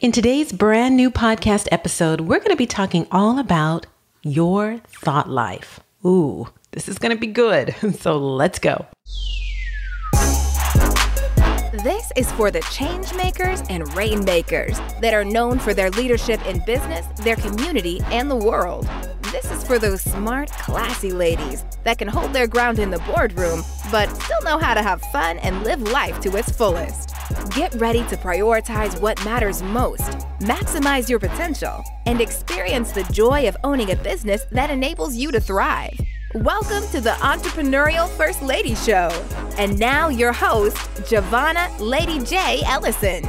In today's brand new podcast episode, we're going to be talking all about your thought life. Ooh, this is going to be good. So let's go. This is for the change makers and rainmakers that are known for their leadership in business, their community, and the world. This is for those smart, classy ladies that can hold their ground in the boardroom, but still know how to have fun and live life to its fullest. Get ready to prioritize what matters most, maximize your potential, and experience the joy of owning a business that enables you to thrive. Welcome to the Entrepreneurial First Lady Show. And now, your host, Jevonnah Lady J. Ellison.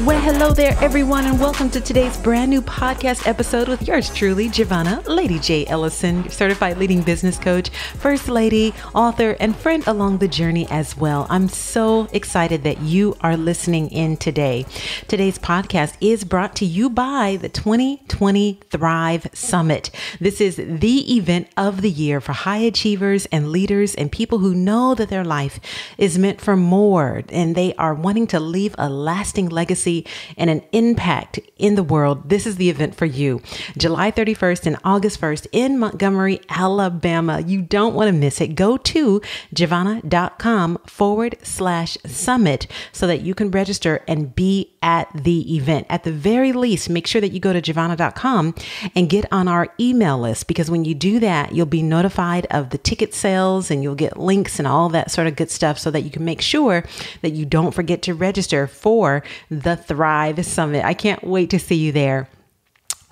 Well, hello there, everyone, and welcome to today's brand new podcast episode with yours truly, Jevonnah, Lady J. Ellison, certified leading business coach, first lady, author, and friend along the journey as well. I'm so excited that you are listening in today. Today's podcast is brought to you by the 2020 Thrive Summit. This is the event of the year for high achievers and leaders and people who know that their life is meant for more and they are wanting to leave a lasting legacy and an impact in the world, this is the event for you. July 31st and August 1st in Montgomery, Alabama. You don't want to miss it. Go to jevonnah.com forward slash summit so that you can register and be at the event. At the very least, make sure that you go to jevonnah.com and get on our email list because when you do that, you'll be notified of the ticket sales and you'll get links and all that sort of good stuff so that you can make sure that you don't forget to register for the Thrive Summit. I can't wait to see you there.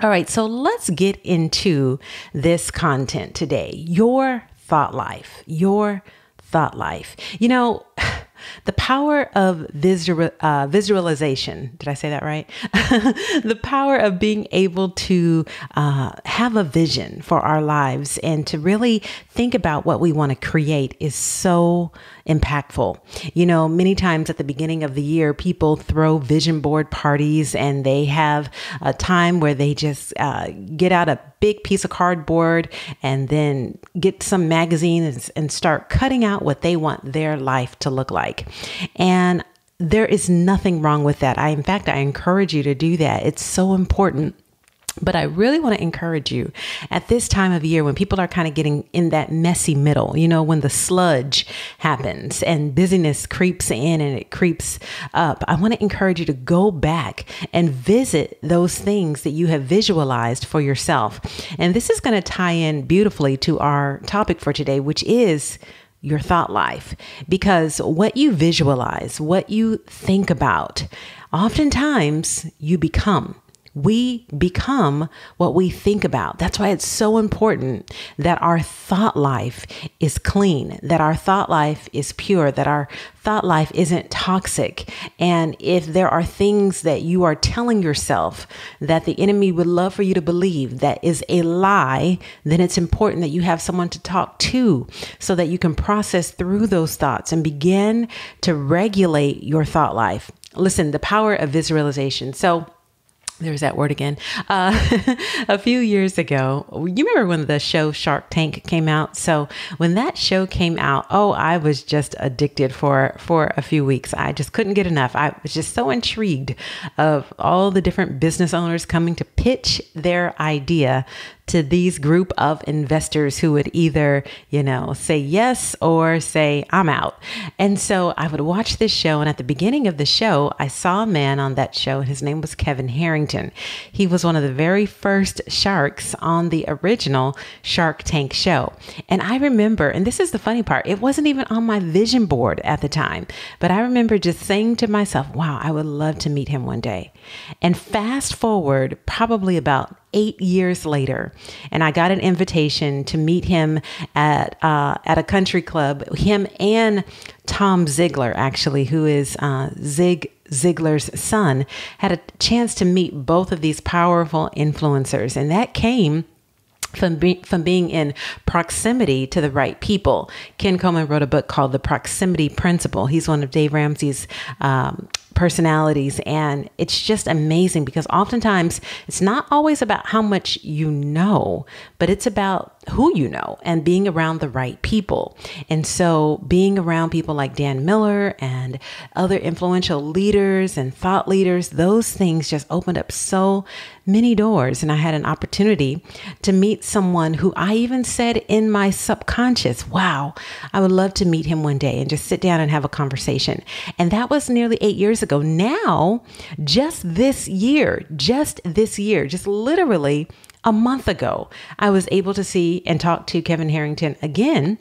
All right, so let's get into this content today. Your thought life, your thought life. You know, the power of visual, uh, visualization. Did I say that right? the power of being able to uh, have a vision for our lives and to really think about what we want to create is so impactful. You know, many times at the beginning of the year, people throw vision board parties and they have a time where they just uh, get out a big piece of cardboard and then get some magazines and, and start cutting out what they want their life to look like. And there is nothing wrong with that. I, in fact, I encourage you to do that. It's so important but I really want to encourage you at this time of year when people are kind of getting in that messy middle, you know, when the sludge happens and busyness creeps in and it creeps up. I want to encourage you to go back and visit those things that you have visualized for yourself. And this is going to tie in beautifully to our topic for today, which is your thought life. Because what you visualize, what you think about, oftentimes you become. We become what we think about. That's why it's so important that our thought life is clean, that our thought life is pure, that our thought life isn't toxic. And if there are things that you are telling yourself that the enemy would love for you to believe that is a lie, then it's important that you have someone to talk to so that you can process through those thoughts and begin to regulate your thought life. Listen, the power of visualization. So, there's that word again. Uh, a few years ago, you remember when the show Shark Tank came out? So when that show came out, oh, I was just addicted for for a few weeks. I just couldn't get enough. I was just so intrigued of all the different business owners coming to pitch their idea to these group of investors who would either, you know, say yes or say, I'm out. And so I would watch this show. And at the beginning of the show, I saw a man on that show, his name was Kevin Harrington. He was one of the very first sharks on the original Shark Tank show. And I remember, and this is the funny part, it wasn't even on my vision board at the time, but I remember just saying to myself, wow, I would love to meet him one day. And fast forward probably about eight years later, and I got an invitation to meet him at uh, at a country club. Him and Tom Ziglar, actually, who is uh, Zig Ziglar's son, had a chance to meet both of these powerful influencers, and that came from, be, from being in proximity to the right people. Ken Coleman wrote a book called The Proximity Principle. He's one of Dave Ramsey's um, personalities. And it's just amazing because oftentimes it's not always about how much you know, but it's about who you know and being around the right people. And so being around people like Dan Miller and other influential leaders and thought leaders, those things just opened up so many doors. And I had an opportunity to meet someone who I even said in my subconscious, wow, I would love to meet him one day and just sit down and have a conversation. And that was nearly eight years ago. Now, just this year, just this year, just literally a month ago, I was able to see and talk to Kevin Harrington again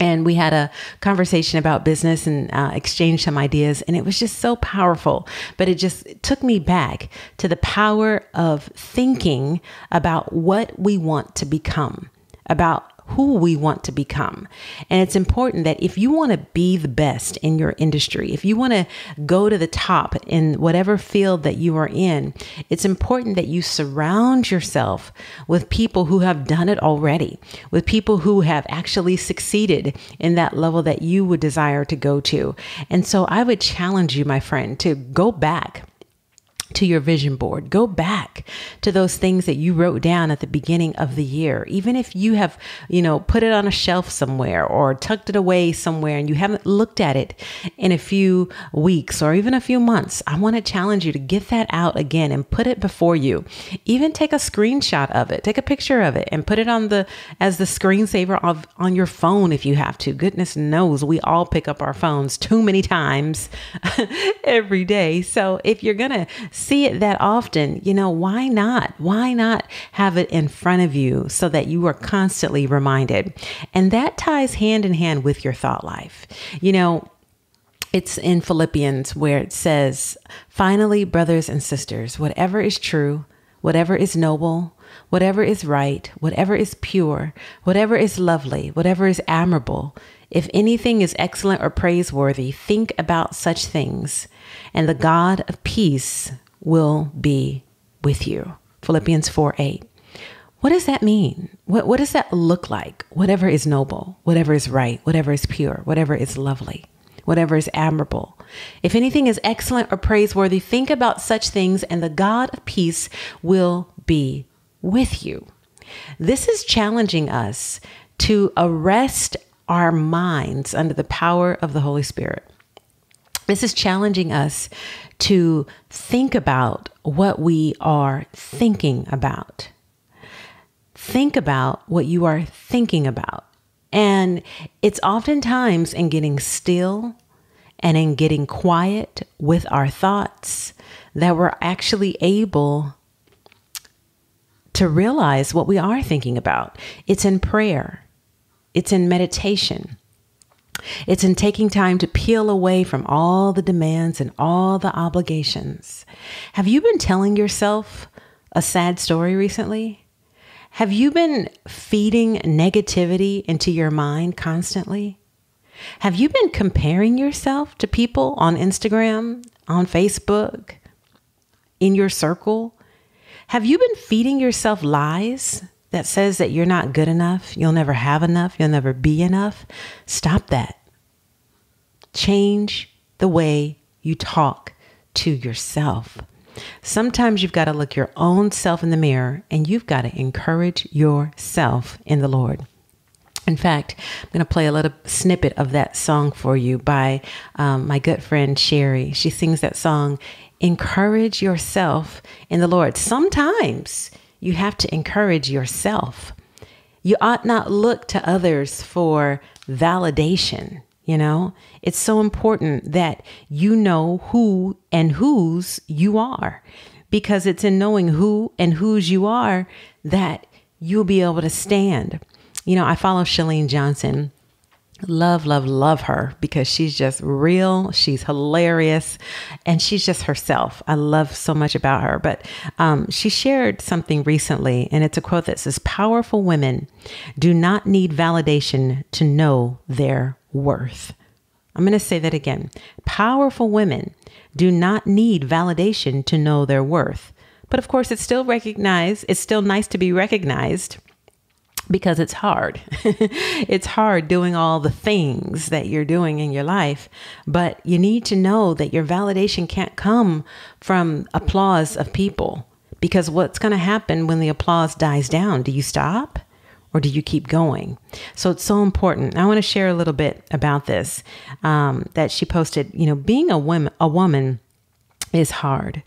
and we had a conversation about business and uh, exchanged some ideas and it was just so powerful. But it just took me back to the power of thinking about what we want to become about who we want to become. And it's important that if you want to be the best in your industry, if you want to go to the top in whatever field that you are in, it's important that you surround yourself with people who have done it already, with people who have actually succeeded in that level that you would desire to go to. And so I would challenge you, my friend, to go back to your vision board. Go back to those things that you wrote down at the beginning of the year. Even if you have, you know, put it on a shelf somewhere or tucked it away somewhere and you haven't looked at it in a few weeks or even a few months, I want to challenge you to get that out again and put it before you. Even take a screenshot of it, take a picture of it and put it on the as the screensaver of on your phone if you have to. Goodness knows we all pick up our phones too many times every day. So if you're going to see it that often, you know, why not? Why not have it in front of you so that you are constantly reminded? And that ties hand in hand with your thought life. You know, it's in Philippians where it says, Finally, brothers and sisters, whatever is true, whatever is noble, whatever is right, whatever is pure, whatever is lovely, whatever is admirable, if anything is excellent or praiseworthy, think about such things, and the God of peace will be with you. Philippians 4 8. What does that mean? What, what does that look like? Whatever is noble, whatever is right, whatever is pure, whatever is lovely, whatever is admirable. If anything is excellent or praiseworthy, think about such things, and the God of peace will be with you. This is challenging us to arrest our minds under the power of the Holy Spirit. This is challenging us to think about what we are thinking about. Think about what you are thinking about. And it's oftentimes in getting still and in getting quiet with our thoughts that we're actually able to realize what we are thinking about. It's in prayer, it's in meditation, it's in taking time to peel away from all the demands and all the obligations. Have you been telling yourself a sad story recently? Have you been feeding negativity into your mind constantly? Have you been comparing yourself to people on Instagram, on Facebook, in your circle? Have you been feeding yourself lies that says that you're not good enough, you'll never have enough, you'll never be enough, stop that. Change the way you talk to yourself. Sometimes you've got to look your own self in the mirror and you've got to encourage yourself in the Lord. In fact, I'm going to play a little snippet of that song for you by um, my good friend Sherry. She sings that song, Encourage Yourself in the Lord. Sometimes you have to encourage yourself. You ought not look to others for validation. You know, it's so important that you know who and whose you are because it's in knowing who and whose you are that you'll be able to stand. You know, I follow Chalene Johnson love, love, love her because she's just real. She's hilarious and she's just herself. I love so much about her. But um, she shared something recently, and it's a quote that says Powerful women do not need validation to know their worth. I'm going to say that again. Powerful women do not need validation to know their worth. But of course, it's still recognized, it's still nice to be recognized because it's hard. it's hard doing all the things that you're doing in your life, but you need to know that your validation can't come from applause of people because what's going to happen when the applause dies down? Do you stop? Or do you keep going? So it's so important. I want to share a little bit about this um, that she posted. You know, being a woman, a woman is hard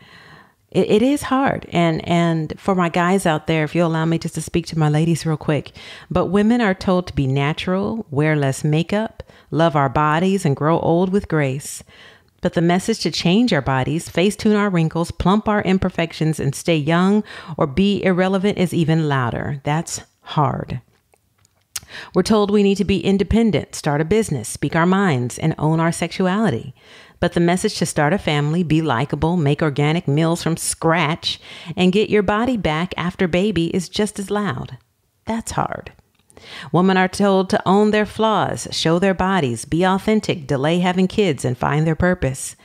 it, it is hard. And and for my guys out there, if you'll allow me just to speak to my ladies real quick, but women are told to be natural, wear less makeup, love our bodies, and grow old with grace. But the message to change our bodies, face tune our wrinkles, plump our imperfections, and stay young or be irrelevant is even louder. That's hard. We're told we need to be independent, start a business, speak our minds, and own our sexuality. But the message to start a family, be likable, make organic meals from scratch, and get your body back after baby is just as loud. That's hard. Women are told to own their flaws, show their bodies, be authentic, delay having kids, and find their purpose.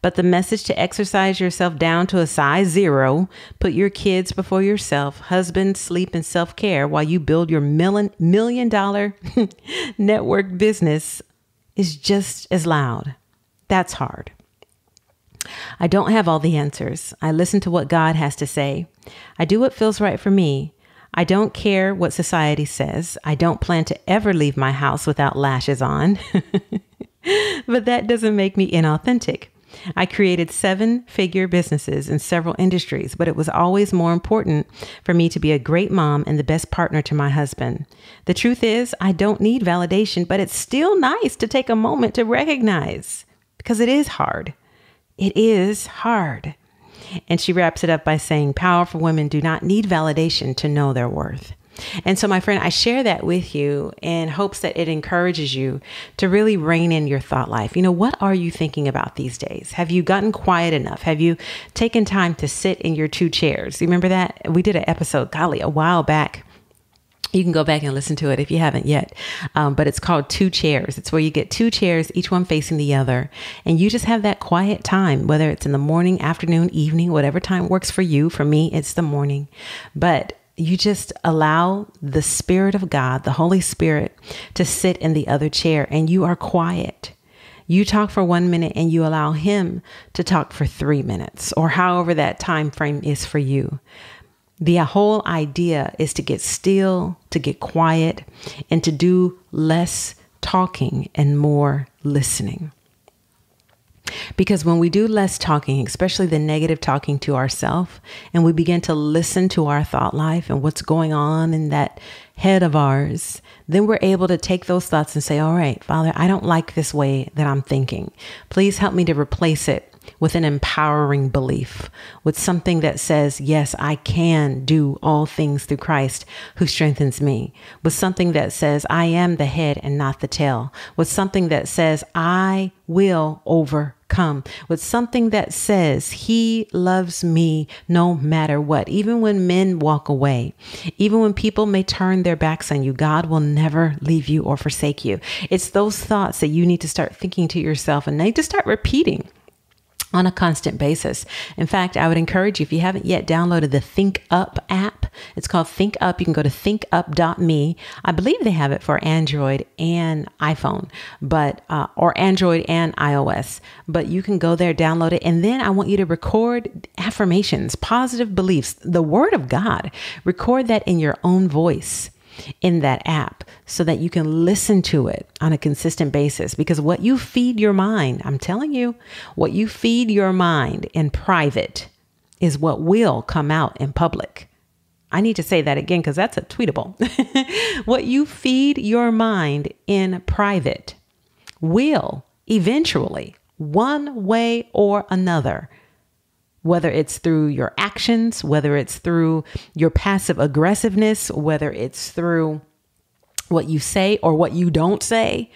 But the message to exercise yourself down to a size zero, put your kids before yourself, husband, sleep, and self care while you build your million, million dollar network business is just as loud. That's hard. I don't have all the answers. I listen to what God has to say. I do what feels right for me. I don't care what society says. I don't plan to ever leave my house without lashes on. but that doesn't make me inauthentic. I created seven figure businesses in several industries, but it was always more important for me to be a great mom and the best partner to my husband. The truth is, I don't need validation, but it's still nice to take a moment to recognize because it is hard. It is hard. And she wraps it up by saying, Powerful women do not need validation to know their worth. And so, my friend, I share that with you in hopes that it encourages you to really rein in your thought life. You know, what are you thinking about these days? Have you gotten quiet enough? Have you taken time to sit in your two chairs? You remember that? We did an episode, golly, a while back you can go back and listen to it if you haven't yet. Um, but it's called Two Chairs. It's where you get two chairs, each one facing the other, and you just have that quiet time, whether it's in the morning, afternoon, evening, whatever time works for you. For me, it's the morning. But you just allow the Spirit of God, the Holy Spirit, to sit in the other chair, and you are quiet. You talk for one minute and you allow him to talk for three minutes, or however that time frame is for you. The whole idea is to get still, to get quiet, and to do less talking and more listening. Because when we do less talking, especially the negative talking to ourselves, and we begin to listen to our thought life and what's going on in that head of ours, then we're able to take those thoughts and say, All right, Father, I don't like this way that I'm thinking. Please help me to replace it with an empowering belief, with something that says, Yes, I can do all things through Christ who strengthens me, with something that says, I am the head and not the tail, with something that says, I will overcome, with something that says, He loves me no matter what. Even when men walk away, even when people may turn their backs on you, God will never leave you or forsake you. It's those thoughts that you need to start thinking to yourself and need to start repeating on a constant basis. In fact, I would encourage you, if you haven't yet downloaded the Think Up app, it's called Think Up. You can go to thinkup.me. I believe they have it for Android and iPhone, but, uh, or Android and iOS, but you can go there, download it. And then I want you to record affirmations, positive beliefs, the word of God. Record that in your own voice in that app so that you can listen to it on a consistent basis. Because what you feed your mind, I'm telling you, what you feed your mind in private is what will come out in public. I need to say that again because that's a tweetable. what you feed your mind in private will eventually, one way or another, whether it's through your actions, whether it's through your passive aggressiveness, whether it's through what you say or what you don't say,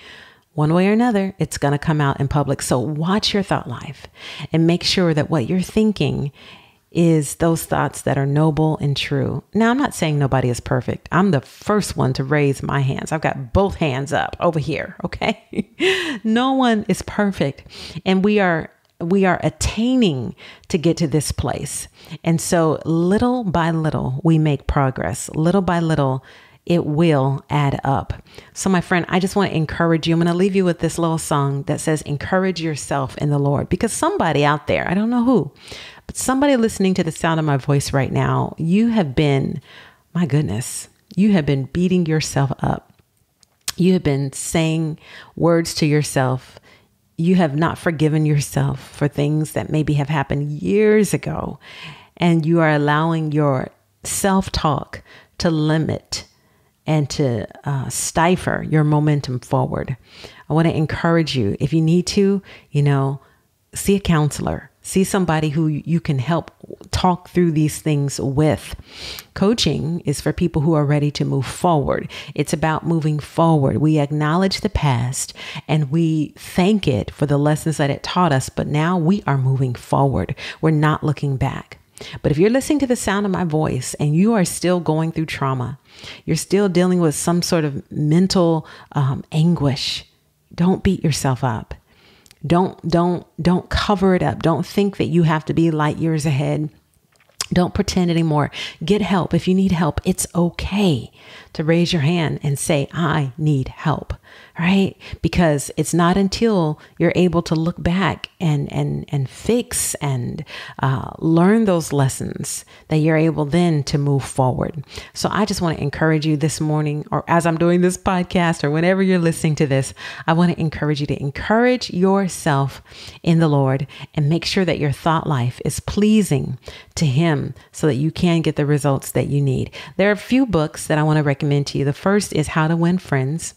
one way or another, it's going to come out in public. So watch your thought life and make sure that what you're thinking is those thoughts that are noble and true. Now, I'm not saying nobody is perfect. I'm the first one to raise my hands. I've got both hands up over here, okay? no one is perfect. And we are we are attaining to get to this place. And so little by little, we make progress. Little by little, it will add up. So, my friend, I just want to encourage you. I'm going to leave you with this little song that says, Encourage yourself in the Lord, because somebody out there, I don't know who, but somebody listening to the sound of my voice right now, you have been, my goodness, you have been beating yourself up. You have been saying words to yourself. You have not forgiven yourself for things that maybe have happened years ago. And you are allowing your self talk to limit and to uh, stifle your momentum forward. I want to encourage you, if you need to, you know, see a counselor, see somebody who you can help talk through these things with. Coaching is for people who are ready to move forward. It's about moving forward. We acknowledge the past and we thank it for the lessons that it taught us, but now we are moving forward. We're not looking back. But if you're listening to the sound of my voice and you are still going through trauma, you're still dealing with some sort of mental um, anguish, don't beat yourself up. Don't don't don't cover it up. Don't think that you have to be light years ahead. Don't pretend anymore. Get help. If you need help, it's okay to raise your hand and say, I need help right? Because it's not until you're able to look back and and and fix and uh, learn those lessons that you're able then to move forward. So I just want to encourage you this morning, or as I'm doing this podcast, or whenever you're listening to this, I want to encourage you to encourage yourself in the Lord and make sure that your thought life is pleasing to Him, so that you can get the results that you need. There are a few books that I want to recommend to you. The first is How to Win Friends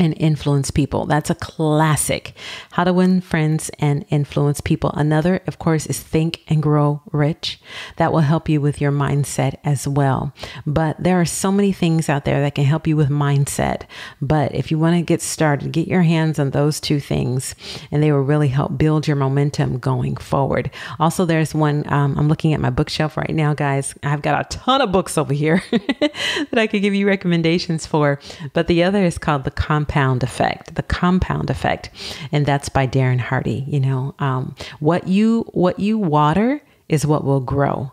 and influence people. That's a classic. How to win friends and influence people. Another, of course, is Think and Grow Rich. That will help you with your mindset as well. But there are so many things out there that can help you with mindset. But if you want to get started, get your hands on those two things, and they will really help build your momentum going forward. Also, there's one, um, I'm looking at my bookshelf right now, guys. I've got a ton of books over here that I could give you recommendations for. But the other is called The Comp compound effect, the compound effect, and that's by Darren Hardy. You know, um, what you what you water is what will grow.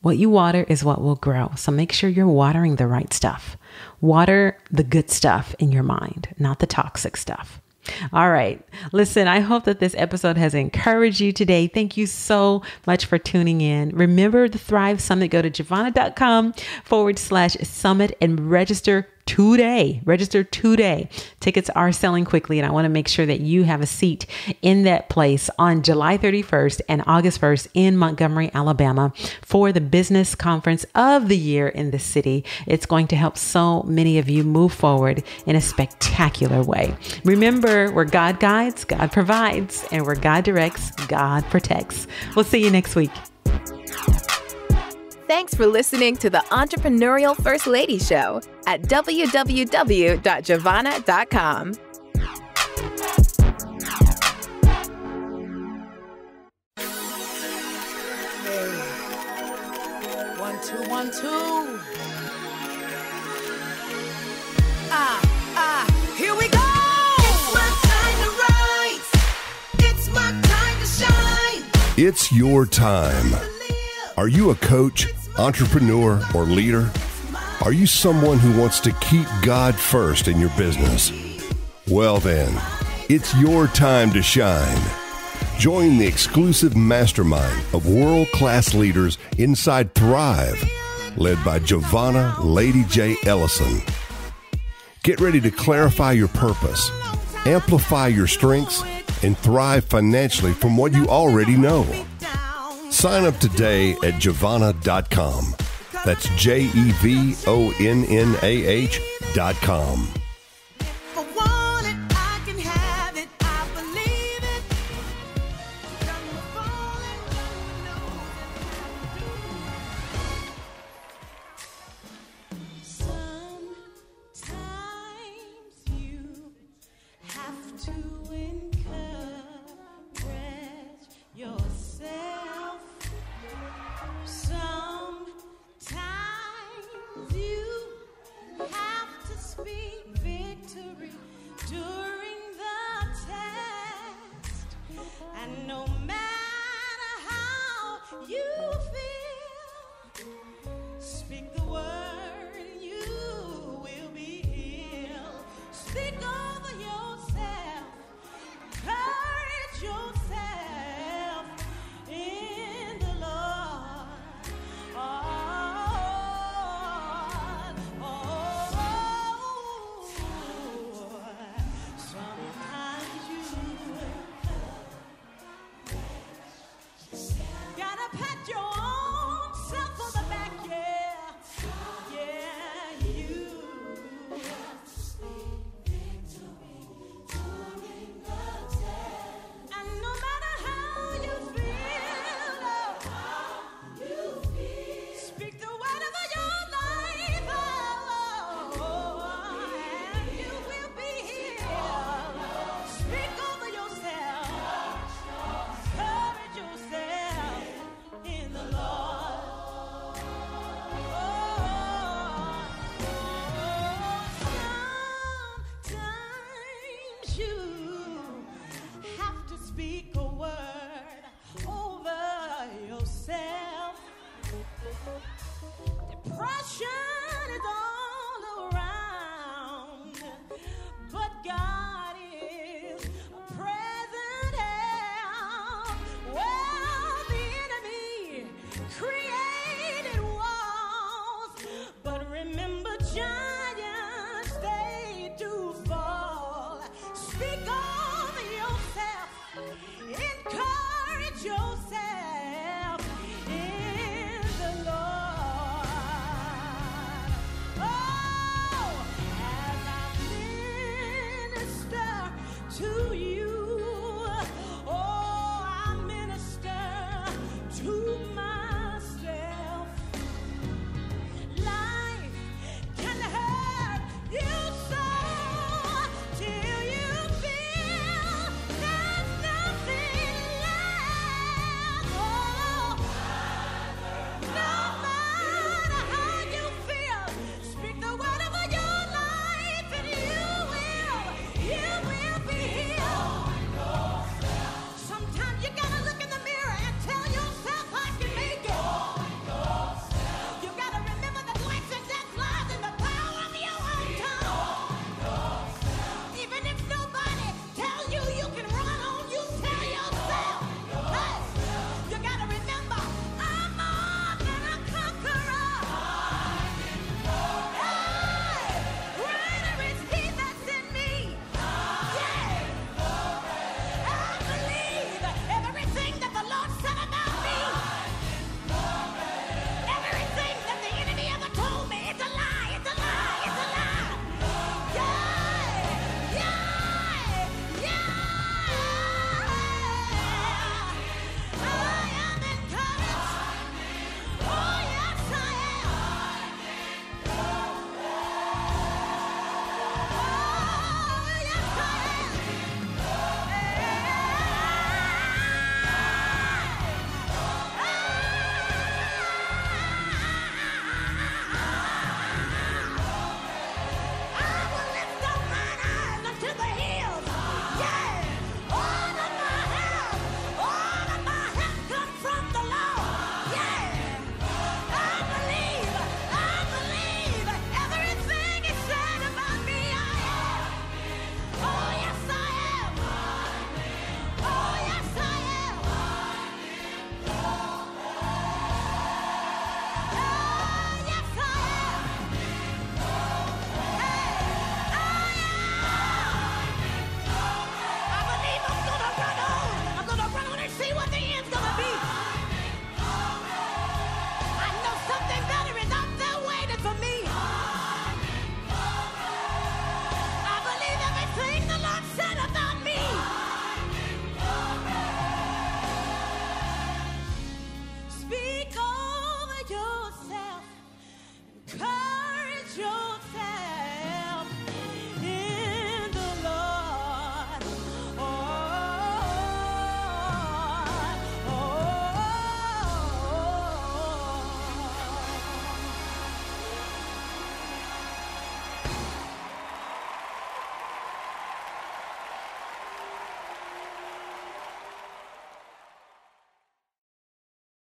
What you water is what will grow. So make sure you're watering the right stuff. Water the good stuff in your mind, not the toxic stuff. All right. Listen, I hope that this episode has encouraged you today. Thank you so much for tuning in. Remember the Thrive Summit. Go to jevonnah.com forward slash summit and register today. Register today. Tickets are selling quickly, and I want to make sure that you have a seat in that place on July 31st and August 1st in Montgomery, Alabama for the business conference of the year in the city. It's going to help so many of you move forward in a spectacular way. Remember, where God guides, God provides, and where God directs, God protects. We'll see you next week. Thanks for listening to the Entrepreneurial First Lady Show at www.jevonnah.com. One, two, one, two. Ah, ah, here we go. It's my time to rise. It's my time to shine. It's your time. Are you a coach, entrepreneur, or leader? Are you someone who wants to keep God first in your business? Well, then, it's your time to shine. Join the exclusive mastermind of world class leaders inside Thrive, led by Jevonnah Lady J. Ellison. Get ready to clarify your purpose, amplify your strengths, and thrive financially from what you already know. Sign up today at Jevonnah.com. That's J E V O N N A H.com. If